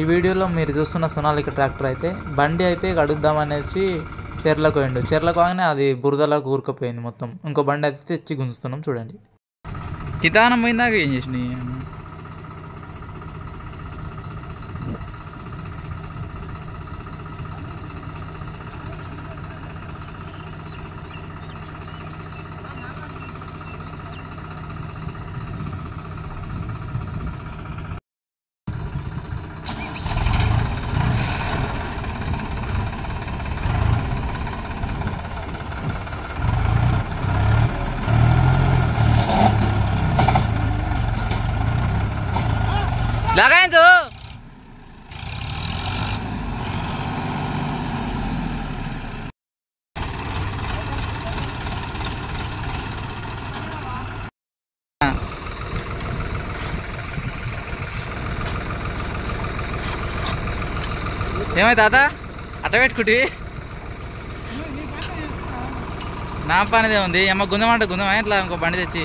ఈ వీడియోలో మీరు చూస్తున్న సొనాలిక ట్రాక్టర్ అయితే బండి అయితే కడుద్దామనేసి చెర్లకు పోయిండు. చెర్లకు పోగానే అది బురదలో కూరుకుపోయింది మొత్తం. ఇంకో బండి అయితే తెచ్చి గుంజుతున్నాం చూడండి. కితానం పోయిందాక ఏం చేసినాయి? లాగాయించు ఏమై తాత? అట్ట పెట్టుకుంటివి? నా పనిదే ఉంది. అమ్మ గుంజమంటే గుంజమా? ఇట్లా ఇంకో బండి తెచ్చి?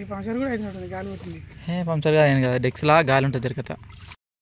ఈ పంచర్ కూడా అయినట్టుంది గాలి పోతుంది. పంచర్ కాదు కదా డెక్స్లా గాలి ఉంటుంది తిరగత